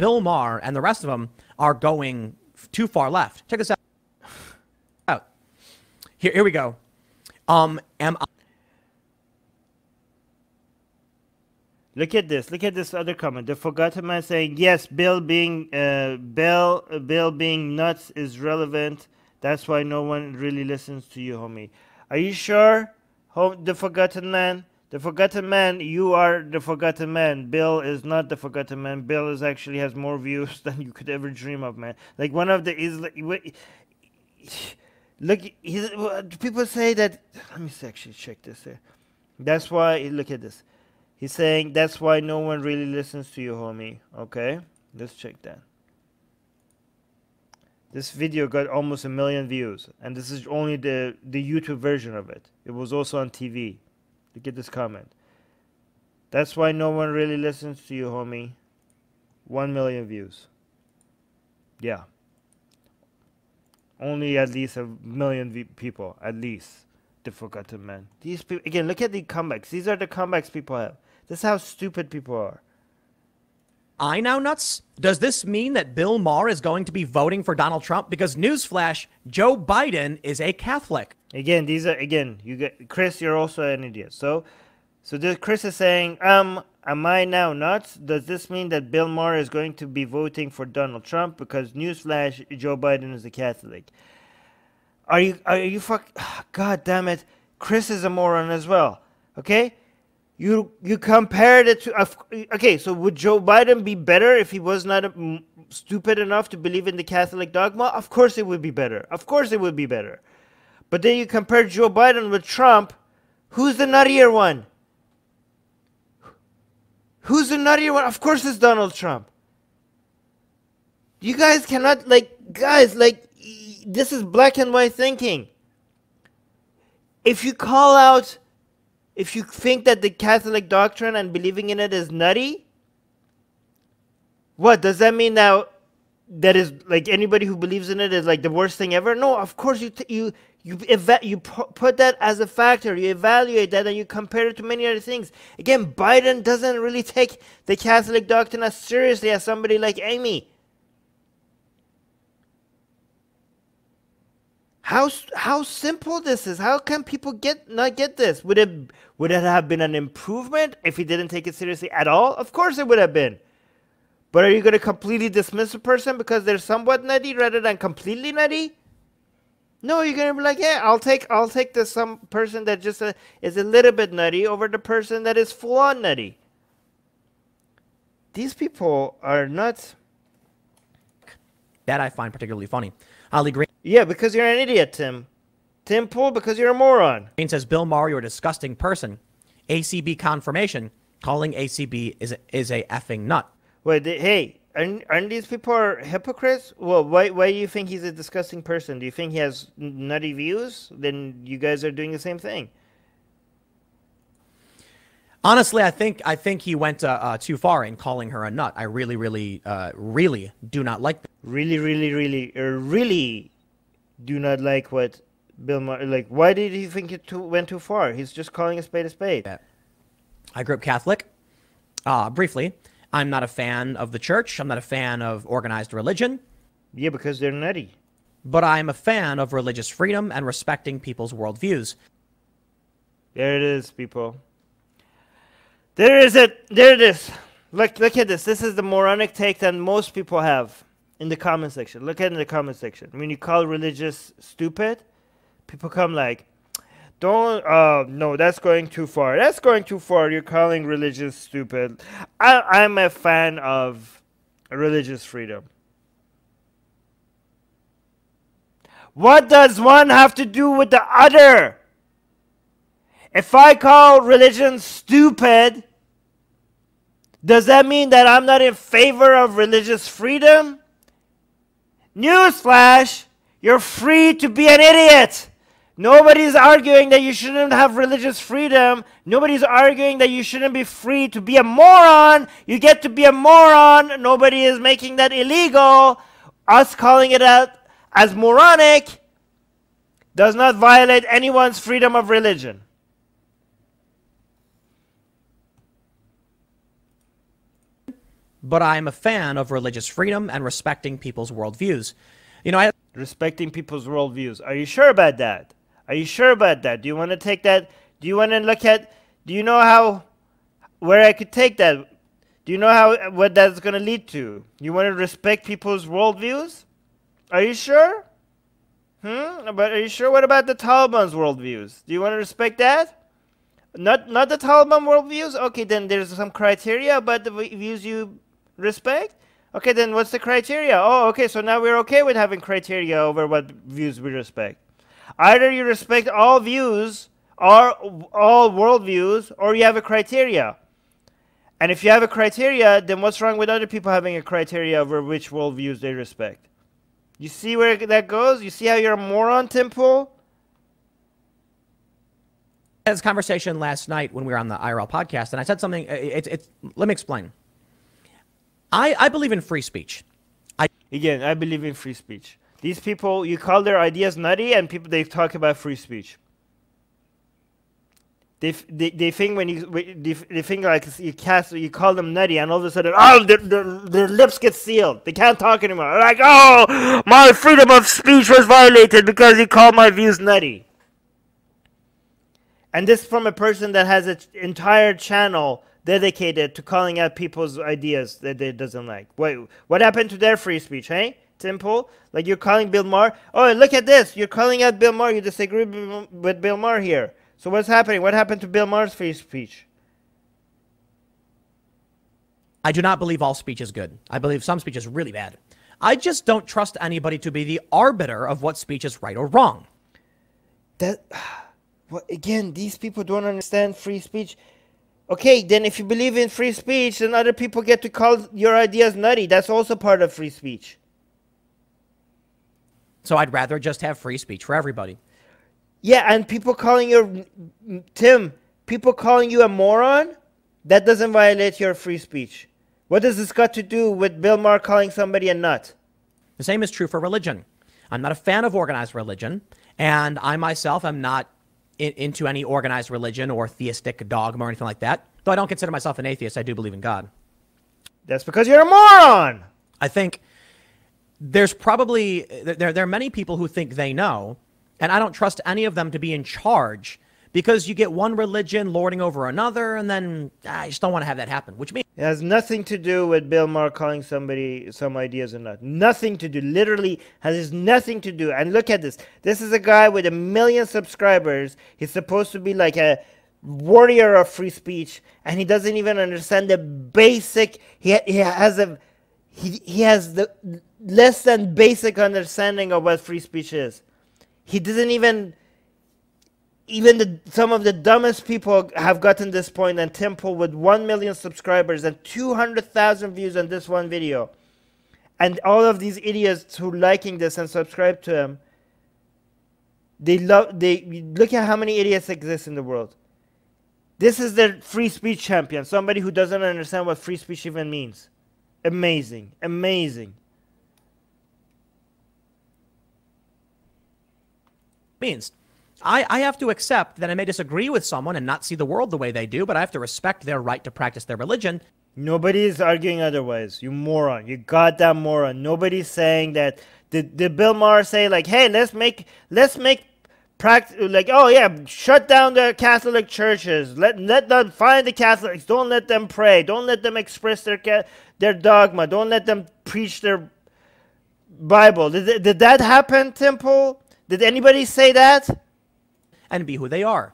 Bill Maher and the rest of them are going too far left. Check this out. Out. Here, here we go. Um, am I Look at this. Look at this other comment. The forgotten man saying, "Yes, Bill being uh, Bill Bill being nuts is relevant. That's why no one really listens to you, homie." Are you sure, the forgotten man? The forgotten man, you are the forgotten man. Bill is not the forgotten man. Bill is actually has more views than you could ever dream of, man. Like one of the is look. He's, people say that. Let me actually check this here. That's why. Look at this. He's saying that's why no one really listens to you, homie. Okay, let's check that. This video got almost a million views, and this is only the the YouTube version of it. It was also on TV. Look at this comment. That's why no one really listens to you, homie. One million views. Yeah. Only at least a million people, at least. The forgotten man. These people again. Look at the comebacks. These are the comebacks people have. This is how stupid people are. I now nuts? Does this mean that Bill Maher is going to be voting for Donald Trump? Because newsflash, Joe Biden is a Catholic. Again, these are again. You get Chris. You're also an idiot. So, so this, Chris is saying, um, am I now nuts? Does this mean that Bill Maher is going to be voting for Donald Trump? Because newsflash, Joe Biden is a Catholic. Are you? Are you fuck? God damn it! Chris is a moron as well. Okay. You you compared it to okay. So would Joe Biden be better if he was not mm, stupid enough to believe in the Catholic dogma? Of course it would be better. Of course it would be better. But then you compare Joe Biden with Trump. Who's the nuttier one? Who's the nuttier one? Of course it's Donald Trump. You guys cannot like guys like this is black and white thinking. If you call out if you think that the Catholic doctrine and believing in it is nutty, what does that mean now? That is like anybody who believes in it is like the worst thing ever. No, of course you you you eva- you pu- put that as a factor. You evaluate that and you compare it to many other things. Again, Biden doesn't really take the Catholic doctrine as seriously as somebody like Amy. How how simple this is. How can people get not get this? Would it would it have been an improvement if he didn't take it seriously at all? Of course it would have been. But are you going to completely dismiss a person because they're somewhat nutty rather than completely nutty? No, you're going to be like, yeah, I'll take I'll take the some person that just uh, is a little bit nutty over the person that is full on nutty. These people are nuts. That I find particularly funny. Holly Green Yeah, because you're an idiot, Tim. Tim Pool, because you're a moron. says, Bill Maher, you're a disgusting person. ACB confirmation, calling ACB is a, is a effing nut. Wait, hey, aren't, aren't these people are hypocrites? Well, why why do you think he's a disgusting person? Do you think he has nutty views? Then you guys are doing the same thing. Honestly, I think I think he went uh, uh, too far in calling her a nut. I really, really, uh, really do not like Really, really, really, uh, really do not like what Bill Maher. Like, why did he think it too, went too far? He's just calling a spade a spade. I grew up Catholic. Uh, briefly, I'm not a fan of the church. I'm not a fan of organized religion, Yeah, because they're nutty. but I'm a fan of religious freedom and respecting people's worldviews. There it is, people. There is it. There it is. Look, look at this. This is the moronic take that most people have in the comment section. Look at it in the comment section. When you call religious stupid, people come like, "Don't. Uh, no, that's going too far. That's going too far. You're calling religious stupid." I, I'm a fan of religious freedom. What does one have to do with the other? If I call religion stupid, does that mean that I'm not in favor of religious freedom? Newsflash, you're free to be an idiot. Nobody's arguing that you shouldn't have religious freedom. Nobody's arguing that you shouldn't be free to be a moron. You get to be a moron. Nobody is making that illegal. Us calling it out as moronic does not violate anyone's freedom of religion. but I'm a fan of religious freedom and respecting people's worldviews. You know, I respecting people's worldviews. Are you sure about that? Are you sure about that? Do you want to take that? Do you want to look at? Do you know how, where I could take that? Do you know how what that's going to lead to? You want to respect people's worldviews? Are you sure? Hmm. But are you sure? What about the Taliban's worldviews? Do you want to respect that? Not not the Taliban worldviews. Okay, then there's some criteria about the views you respect. Okay, then what's the criteria? Oh, okay, so now we're okay with having criteria over what views we respect. Either you respect all views, or all worldviews, or you have a criteria. And if you have a criteria, then what's wrong with other people having a criteria over which worldviews they respect? You see where that goes? You see how you're a moron, Tim Pool? had this conversation last night when we were on the IRL podcast, and I said something. Uh, it's, it's let me explain. I, I believe in free speech. I again, I believe in free speech. These people, you call their ideas nutty, and people they talk about free speech. They, they, they think when you they, they think like you cast you call them nutty and all of a sudden oh their, their, their lips get sealed they can't talk anymore They're like oh my freedom of speech was violated because you called my views nutty and this from a person that has an entire channel dedicated to calling out people's ideas that they doesn't like. Wait, what happened to their free speech, hey? Simple. Like you're calling Bill Maher. Oh, look at this. You're calling out Bill Maher. You disagree with Bill Maher here. So what's happening? What happened to Bill Maher's free speech? I do not believe all speech is good. I believe some speech is really bad. I just don't trust anybody to be the arbiter of what speech is right or wrong. That well, again, these people don't understand free speech. Okay, then if you believe in free speech, then other people get to call your ideas nutty. That's also part of free speech. So I'd rather just have free speech for everybody. Yeah, and people calling you Tim, people calling you a moron, that doesn't violate your free speech. What does this got to do with Bill Maher calling somebody a nut? The same is true for religion. I'm not a fan of organized religion, and I myself am not in, into any organized religion or theistic dogma or anything like that. Though I don't consider myself an atheist, I do believe in God. That's because you're a moron. I think there's probably there there are many people who think they know, and I don't trust any of them to be in charge because you get one religion lording over another, and then ah, I just don't want to have that happen. Which means it has nothing to do with Bill Maher calling somebody some ideas or not. Nothing to do. Literally has nothing to do. And look at this. This is a guy with a million subscribers. He's supposed to be like a warrior of free speech, and he doesn't even understand the basic. He he has a he he has the less than basic understanding of what free speech is. He doesn't even even the, some of the dumbest people have gotten this point and Tim Pool with 1 million subscribers and 200,000 views on this one video. And all of these idiots who liking this and subscribe to him they love they look at how many idiots exist in the world. This is the free speech champion somebody who doesn't understand what free speech even means amazing amazing means I, I have to accept that I may disagree with someone and not see the world the way they do, but I have to respect their right to practice their religion. Nobody's arguing otherwise. You moron. You goddamn moron. Nobody's saying that. Did, did Bill Maher say like, hey, let's make let's make practice like, oh yeah, shut down the Catholic churches. Let let them find the Catholics. Don't let them pray. Don't let them express their their dogma. Don't let them preach their Bible. Did, did that happen, Tim Pool? Did anybody say that? and be who they are.